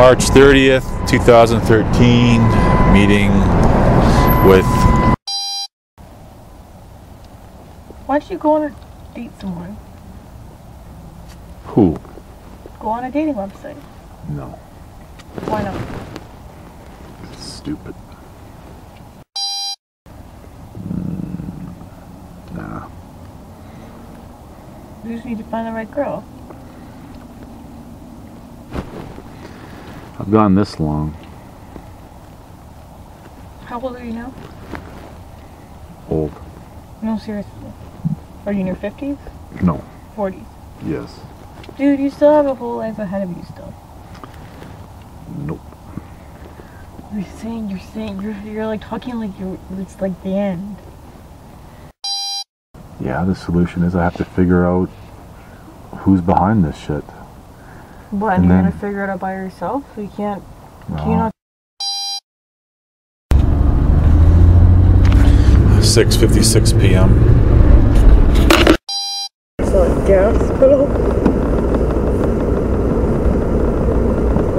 March 30th, 2013, meeting with. Why don't you go on a date someone? Who? Go on a dating website. No. Why not? It's Stupid. Mm, Nah. You just need to find the right girl. I've gone this long. How old are you now? Old. No, seriously. Are you in your 50s? No. 40s? Yes. Dude, you still have a whole life ahead of you still. Nope. You're saying, you're saying, you're, you're like talking like you're, it's like the end. Yeah, the solution is I have to figure out who's behind this shit. What, And and you're then- gonna figure it out by yourself? You can't, No. can you not? 6:56 p.m. It's not gas pedal.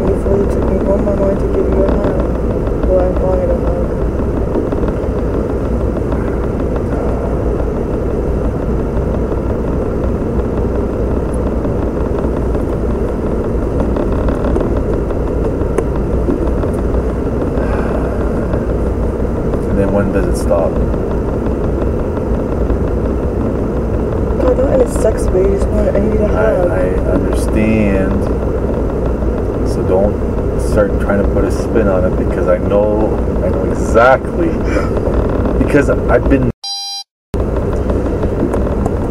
Before you took me home, I wanted to give you a hug. Well, I wanted a hug. And then when does it stop? God, not in a sex way. You I I, understand. So don't start trying to put a spin on it because I know I know exactly because I've been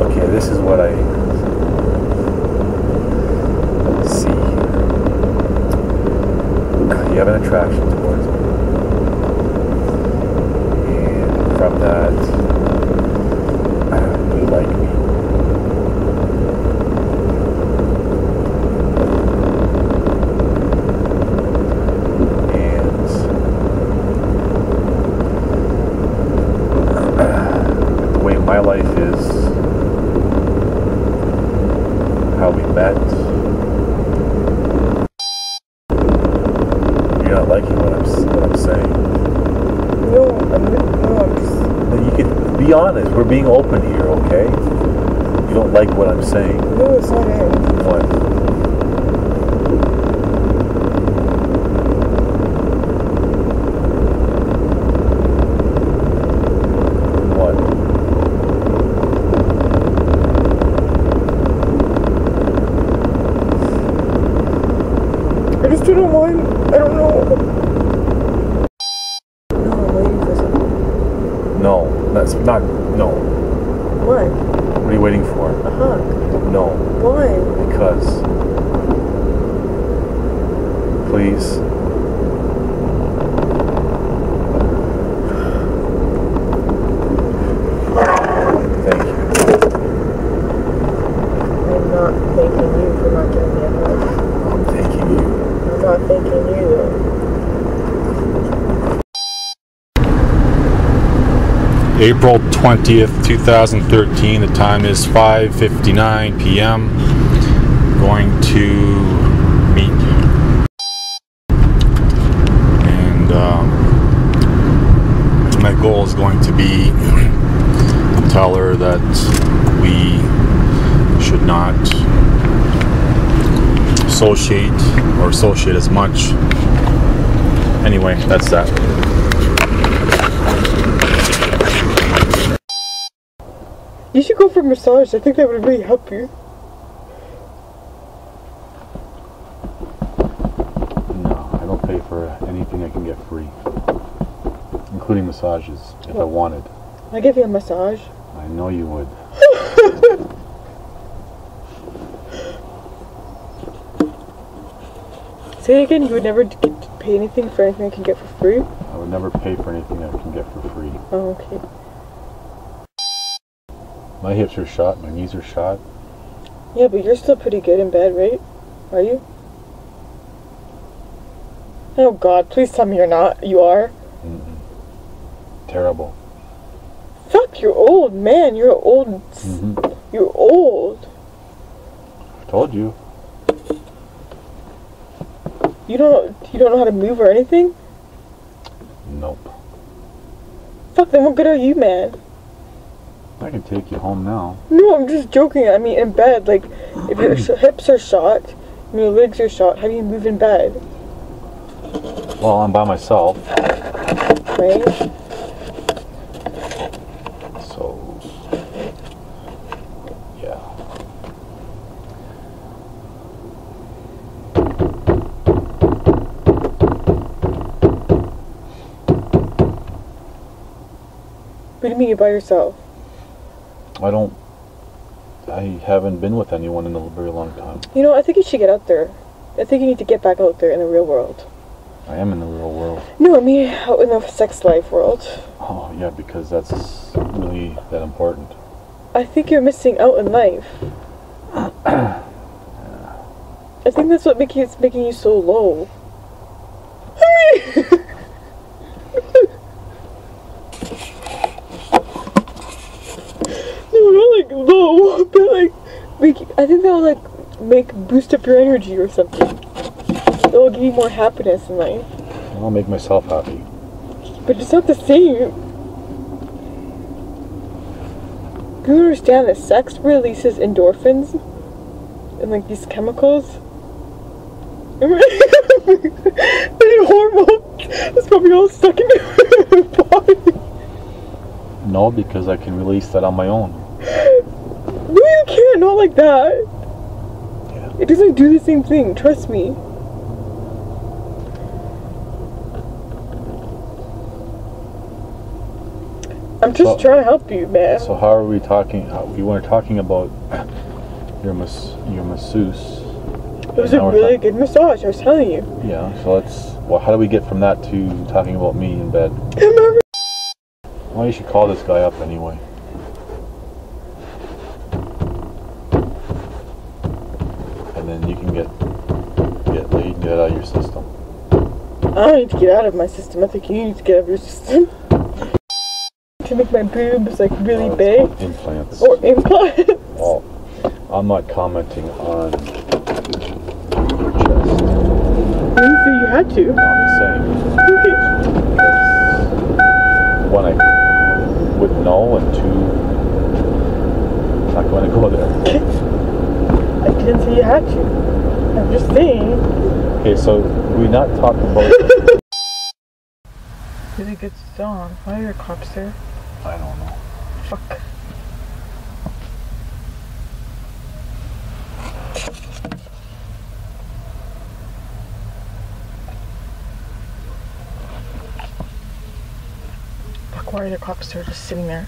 Okay, this is what I see here. You have an attraction towards me. And from that you like me. And the way my life is, how we met, you're not liking what I'm, s- what I'm saying. No, I'm, no, I'm just. Then You can be honest. We're being open here, okay? You don't like what I'm saying. No, it's not. What? What? I just don't want. I don't know. No, I'm waiting for something. No, that's not. No. What? What are you waiting for? A hug. No, Why? because. Please. Thank you. I'm not thanking you for not giving me a hug. I'm thanking you. I'm not thanking you though. April 20th, 2013. The time is 5:59 p.m. Going to meet and um, my goal is going to be to tell her that we should not associate or associate as much. Anyway, that's that. You should go for a massage. I think that would really help you. No, I don't pay for anything I can get free, including massages if I wanted. I give you a massage. I know you would. Say it again. You would never pay anything for anything I can get for free. I would never pay for anything I can get for free. Oh, okay. My hips are shot, my knees are shot. Yeah, but you're still pretty good in bed, right? Are you? Oh God! Please tell me you're not. You are. Mm-mm. Terrible. Fuck! You're old, man. You're old. hmm You're old. I told you. You don't you don't know how to move or anything? Nope. Fuck, then what good are you, man? I can take you home now. No, I'm just joking. I mean, in bed, like, if your hips are shot and your legs are shot, how do you move in bed, Well, I'm by myself, right? so yeah. What do you mean you're by yourself? I don't. I haven't been with anyone in a very long time. You know, I think you should get out there. I think you need to get back out there in the real world. I am in the real world. No, I mean out in the sex life world. Oh yeah, because that's really that important. I think you're missing out in life. I think that's what make you, it's making you so low. no, not like low, but like make. I think that'll like make boost up your energy or something. It will give you more happiness in life, I'll make myself happy. but it's not the same. Do you understand that sex releases endorphins and like these chemicals? and hormones. That's probably all stuck in your body. No, because I can release that on my own. No, you can't. Like that. Yeah. It doesn't do the same thing. Trust me. I'm just So- trying to help you, man. So how are we talking? How, we were talking about your mas your masseuse. it was a really good massage. I was telling you. Yeah. So let's. Well, how do we get from that to talking about me in bed? Well, you should call this guy up anyway. Then you can get get laid and get out of your system. I need to get out of my system. I think you need to get out of your system. to make my boobs like really it's big. Implants. Or implants. Well, I'm not commenting on your chest. I didn't say you had to. No, I'm saying. one, I would know, and two, I'm not going to go there. I didn't say you had to. I'm just saying. Okay, so we not talk about. Really good song. Why are your cops there? I don't know. Fuck. Fuck, why are the cops there just sitting there?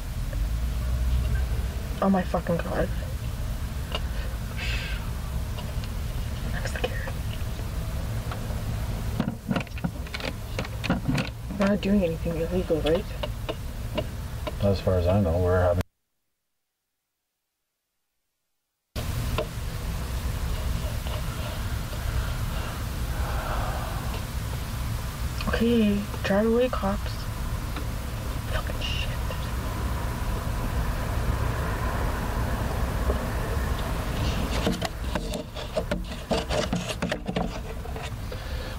Oh my fucking god. I'm scared. We're not doing anything illegal, right? As far as I know, we're having. Okay, drive away, cops. Fucking shit.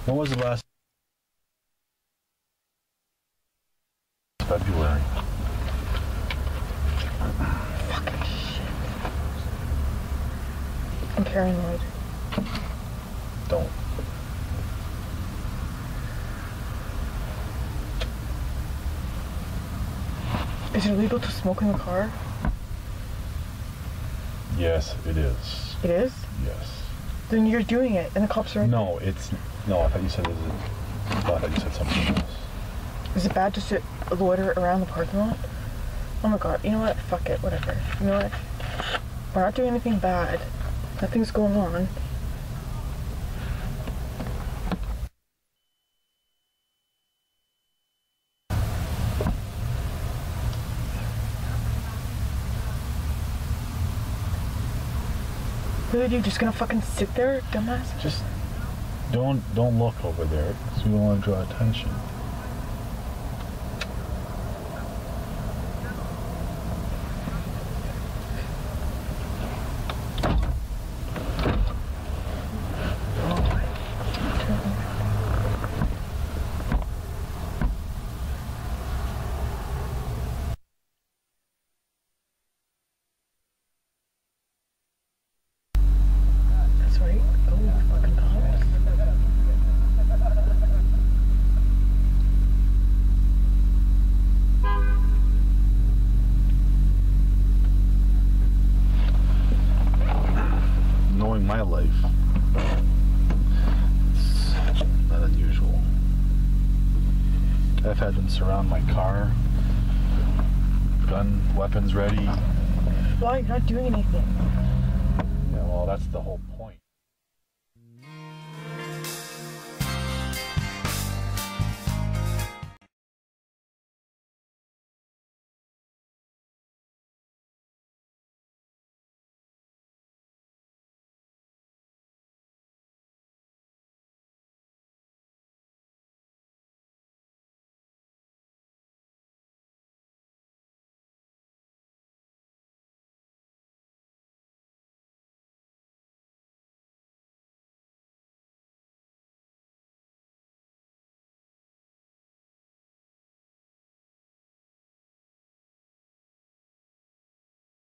When was the last? February. Fucking shit. I'm paranoid. Don't. Is it illegal to smoke in the car? Yes, it is. It is? Yes. Then you're doing it, and the cops are No, it's no. I thought you said it. was- I thought you said something else. Is it bad to sit loiter around the parking lot? Oh my god, you know what? Fuck it, whatever. You know what? We're not doing anything bad. Nothing's going on. Really, you just gonna fucking sit there, dumbass? Just don't don't look over there because we want to draw attention. Them surround my car, gun, weapons ready. Why? You're not doing anything. Yeah, well, that's the whole